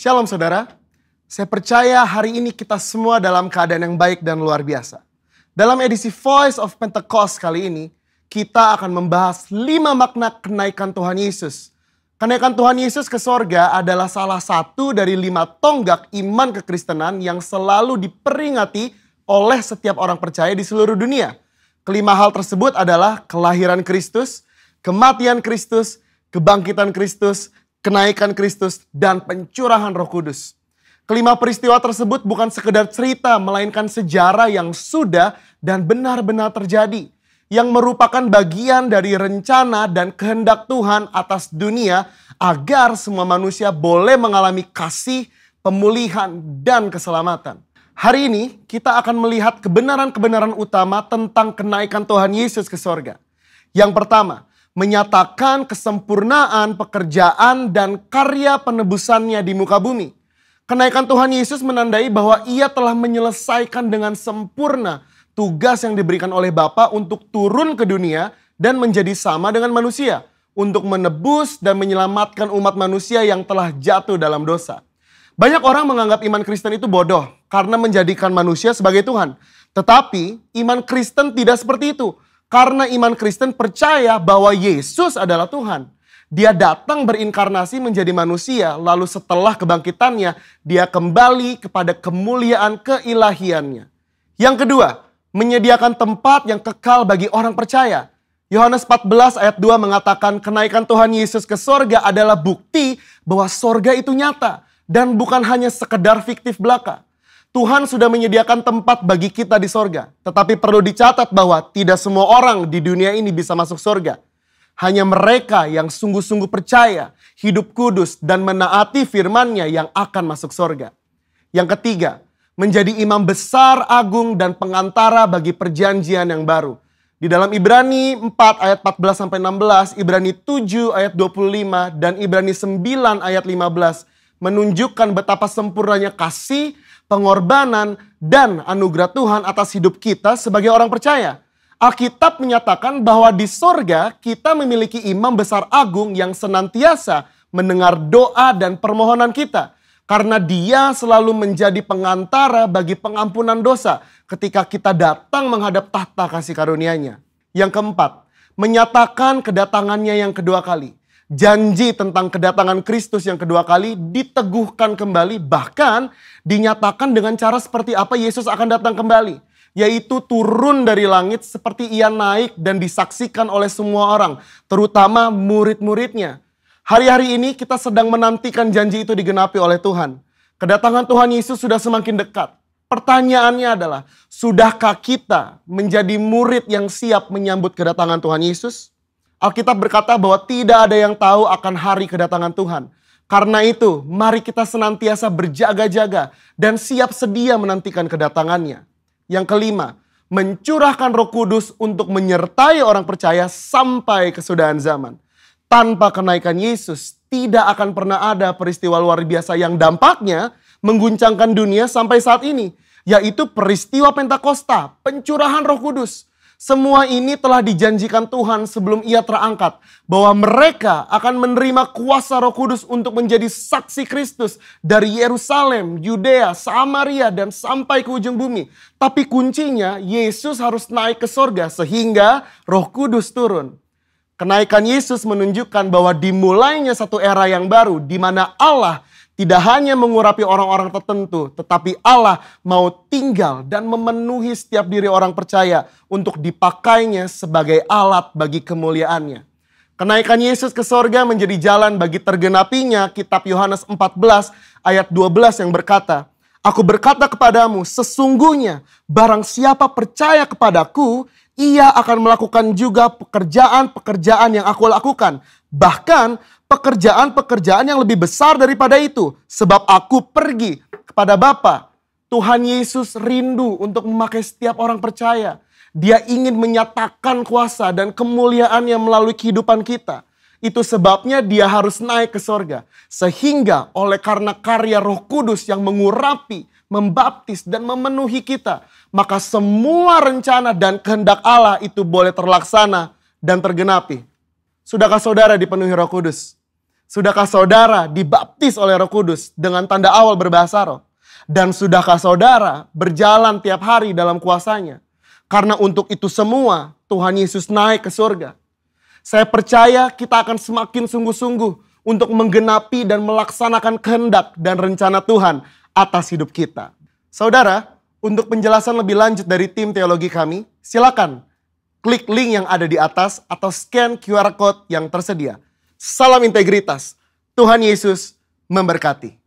Shalom saudara, saya percaya hari ini kita semua dalam keadaan yang baik dan luar biasa. Dalam edisi Voice of Pentecost kali ini, kita akan membahas lima makna kenaikan Tuhan Yesus. Kenaikan Tuhan Yesus ke sorga adalah salah satu dari lima tonggak iman kekristenan yang selalu diperingati oleh setiap orang percaya di seluruh dunia. Kelima hal tersebut adalah kelahiran Kristus, kematian Kristus, kebangkitan Kristus, kenaikan Kristus, dan pencurahan roh kudus. Kelima peristiwa tersebut bukan sekedar cerita, melainkan sejarah yang sudah dan benar-benar terjadi. Yang merupakan bagian dari rencana dan kehendak Tuhan atas dunia agar semua manusia boleh mengalami kasih, pemulihan, dan keselamatan. Hari ini kita akan melihat kebenaran-kebenaran utama tentang kenaikan Tuhan Yesus ke sorga. Yang pertama, menyatakan kesempurnaan pekerjaan dan karya penebusannya di muka bumi. Kenaikan Tuhan Yesus menandai bahwa ia telah menyelesaikan dengan sempurna tugas yang diberikan oleh Bapa untuk turun ke dunia dan menjadi sama dengan manusia. Untuk menebus dan menyelamatkan umat manusia yang telah jatuh dalam dosa. Banyak orang menganggap iman Kristen itu bodoh karena menjadikan manusia sebagai Tuhan. Tetapi iman Kristen tidak seperti itu. Karena iman Kristen percaya bahwa Yesus adalah Tuhan. Dia datang berinkarnasi menjadi manusia, lalu setelah kebangkitannya, dia kembali kepada kemuliaan keilahiannya. Yang kedua, menyediakan tempat yang kekal bagi orang percaya. Yohanes 14 ayat 2 mengatakan kenaikan Tuhan Yesus ke sorga adalah bukti bahwa sorga itu nyata dan bukan hanya sekedar fiktif belaka. Tuhan sudah menyediakan tempat bagi kita di sorga. Tetapi perlu dicatat bahwa tidak semua orang di dunia ini bisa masuk sorga. Hanya mereka yang sungguh-sungguh percaya, hidup kudus, dan menaati firmannya yang akan masuk sorga. Yang ketiga, menjadi imam besar, agung, dan pengantara bagi perjanjian yang baru. Di dalam Ibrani 4 ayat 14 sampai 16, Ibrani 7 ayat 25 dan Ibrani 9 ayat 15 menunjukkan betapa sempurnanya kasih pengorbanan, dan anugerah Tuhan atas hidup kita sebagai orang percaya. Alkitab menyatakan bahwa di sorga kita memiliki imam besar agung yang senantiasa mendengar doa dan permohonan kita. Karena dia selalu menjadi pengantara bagi pengampunan dosa ketika kita datang menghadap tahta kasih karunia-Nya. Yang keempat, menyatakan kedatangannya yang kedua kali janji tentang kedatangan Kristus yang kedua kali diteguhkan kembali, bahkan dinyatakan dengan cara seperti apa Yesus akan datang kembali, yaitu turun dari langit seperti ia naik dan disaksikan oleh semua orang, terutama murid-muridnya. Hari-hari ini kita sedang menantikan janji itu digenapi oleh Tuhan. Kedatangan Tuhan Yesus sudah semakin dekat. Pertanyaannya adalah, sudahkah kita menjadi murid yang siap menyambut kedatangan Tuhan Yesus? Alkitab berkata bahwa tidak ada yang tahu akan hari kedatangan Tuhan. Karena itu, mari kita senantiasa berjaga-jaga dan siap sedia menantikan kedatangannya. Yang kelima, mencurahkan roh kudus untuk menyertai orang percaya sampai kesudahan zaman. Tanpa kenaikan Yesus, tidak akan pernah ada peristiwa luar biasa yang dampaknya mengguncangkan dunia sampai saat ini. Yaitu peristiwa Pentakosta, pencurahan roh kudus semua ini telah dijanjikan Tuhan sebelum ia terangkat. Bahwa mereka akan menerima kuasa roh kudus untuk menjadi saksi Kristus dari Yerusalem, Yudea, Samaria, dan sampai ke ujung bumi. Tapi kuncinya Yesus harus naik ke sorga sehingga roh kudus turun. Kenaikan Yesus menunjukkan bahwa dimulainya satu era yang baru di mana Allah tidak hanya mengurapi orang-orang tertentu, tetapi Allah mau tinggal dan memenuhi setiap diri orang percaya untuk dipakainya sebagai alat bagi kemuliaannya. Kenaikan Yesus ke sorga menjadi jalan bagi tergenapinya kitab Yohanes 14 ayat 12 yang berkata, Aku berkata kepadamu, sesungguhnya barang siapa percaya kepadaku, ia akan melakukan juga pekerjaan-pekerjaan yang aku lakukan. Bahkan pekerjaan-pekerjaan yang lebih besar daripada itu. Sebab aku pergi kepada Bapa. Tuhan Yesus rindu untuk memakai setiap orang percaya. Dia ingin menyatakan kuasa dan kemuliaannya melalui kehidupan kita. Itu sebabnya dia harus naik ke sorga. Sehingga oleh karena karya roh kudus yang mengurapi, membaptis, dan memenuhi kita. Maka semua rencana dan kehendak Allah itu boleh terlaksana dan tergenapi. Sudahkah saudara dipenuhi roh kudus? Sudahkah saudara dibaptis oleh Roh Kudus dengan tanda awal berbahasa roh? Dan sudahkah saudara berjalan tiap hari dalam kuasanya? Karena untuk itu semua Tuhan Yesus naik ke surga. Saya percaya kita akan semakin sungguh-sungguh untuk menggenapi dan melaksanakan kehendak dan rencana Tuhan atas hidup kita. Saudara, untuk penjelasan lebih lanjut dari tim teologi kami, silakan klik link yang ada di atas atau scan QR code yang tersedia. Salam integritas. Tuhan Yesus memberkati.